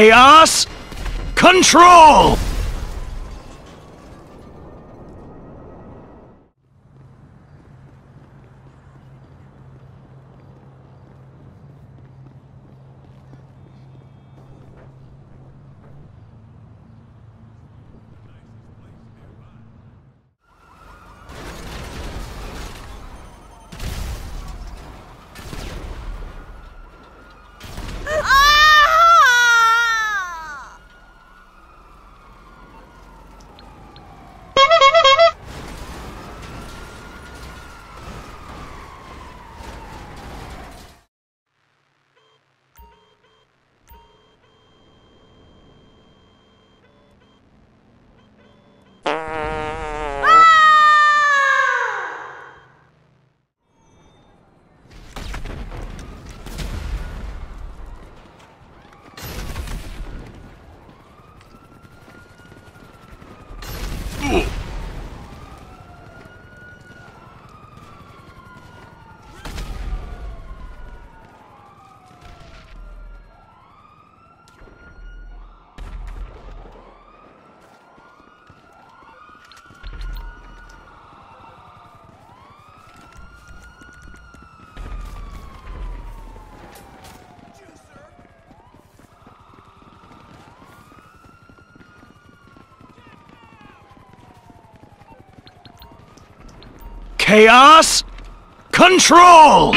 Chaos Control! Chaos Control!